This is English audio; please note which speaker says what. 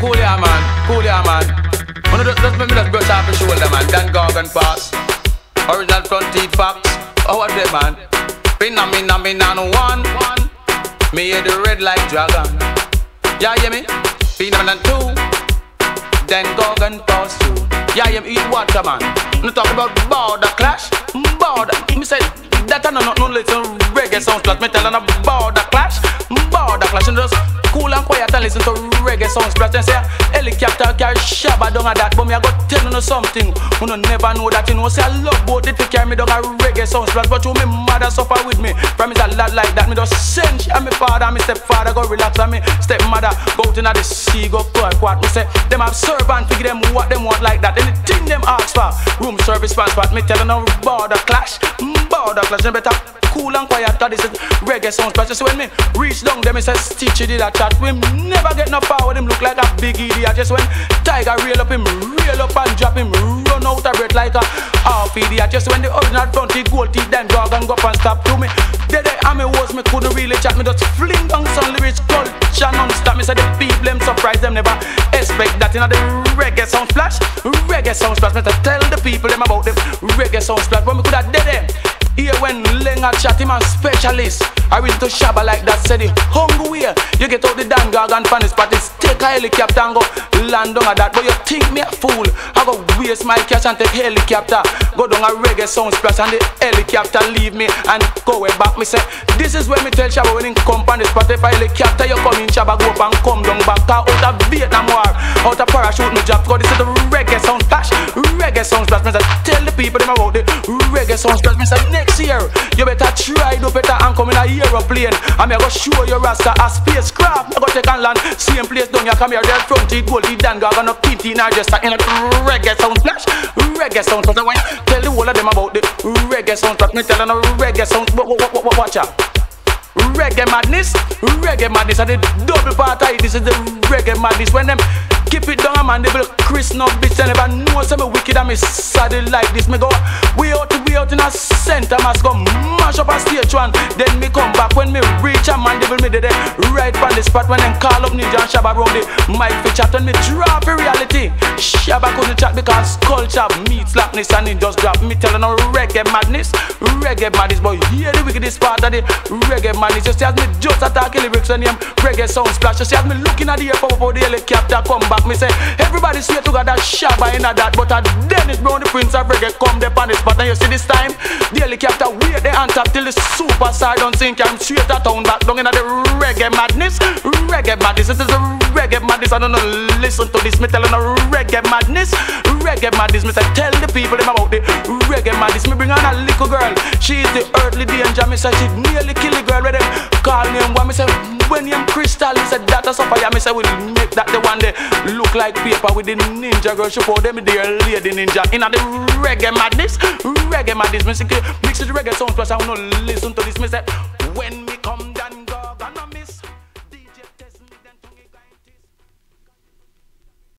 Speaker 1: cool ya man, cool ya man. Wanna just, just make me just brush off the shoulder man. Don Gorgon pass. Original front teeth facts. Oh what they man? Pinna me na me no one. Me hear the red like dragon. Yeah, hear me? Pinna me na two. Don Gorgon pass through. Yeah, hear me? Eat water man. No talk about border clash. Border. Me said that I know not no listen reggae Sun Splash me telling a listen to reggae Sun Splash and say helicopter carry shabba down a that but me I go tell you something. You know never know that you know say I love boat it to carry me down a reggae Sun Splash but you me mother suffer with me. Promise a lot like that me just send she and me father me stepfather go relax and me stepmother go out inna the sea go quack quack. Me say them have servant figure them what them want like that. Anything them ask for room service passport me telling them border clash. Mm, border clash them better cool and quiet that is reggae Sun Splash just when me reach down them say Stitch did a chat we never get no power them look like a big idiot. Just when Tiger reel up him reel up and drop him run out of breath like a half idiot. Just when the original front teeth gold teeth then dog and go up and stop to me. They they and me was me couldn't really chat. Me just fling down some lyrics culture non-stop. Me say the people them surprise them never expect that. In the reggae Sun Splash reggae Sun Splash. Me to tell the people them about the reggae Sun Splash. But me could have dead them here when Lenga chat him a specialist I will to Shabba like that said it Hungry way You get out the Don Gorgon fan his parties Take a helicopter and go land on that. But you think me a fool? I go waste my cash and take helicopter. Go down a reggae Sun Splash and the helicopter leave me And go way back. Me say This is when me tell Shabba when him come on the spot. If a helicopter you come in Shabba go up and come down back. Out of Vietnam war Out of parachute me drop. Cause this is the reggae Sun Splash. Reggae Sun Splash. Me say tell the people them about the reggae Sun Splash. Me say next year You better try do better and come in a aeroplane. And me go show you rasta a spacecraft. I go take and land. Same place down you come here There front it gold it dan Gaga no kitty in just in a reggae sound. Splash Reggae sound. Splash When tell the whole of them about the reggae sound. Splash Me tell them a reggae sound. Watch out. Reggae madness, reggae madness, and the double part of it. This is the reggae madness. When them keep it down, man, they will Chris no bitch. I never know some wicked me saddle like this. Me go way out, way out in a center, must go mash up a stage one. Then me come back when me reach a man, will me there right on the spot. When them call up Ninja and Shabba round the mic for chat and me drop a reality. Shabba couldn't because culture meets slackness and it just drop. Me telling no reggae madness, reggae madness, but here the wickedest part of the reggae madness. You see as me just attacking lyrics and him reggae Sun Splash. You see as me looking at the air pop up the helicopter come back. Me say everybody swear to God that Shabba in that, but at Dennis Brown the prince of reggae come there on the spot. And you see this time the helicopter wait the on top till the superstar don't sink. I'm straight at town back down in the reggae madness, reggae madness. This is the reggae madness. I don't know. Listen to this. Me telling a reggae madness, reggae madness. Me say tell the people them about the reggae madness. Me bring on a little girl. She is the earthly danger. Me say she nearly kill the girl. Where them call name one. Me say when him crystal. Me say that a. Yeah, me say we make that the one day look like paper with the ninja girl. She pour them the lady ninja in the reggae madness, reggae madness. Me say mix the reggae Sun Splash I wanna listen to this. Me say when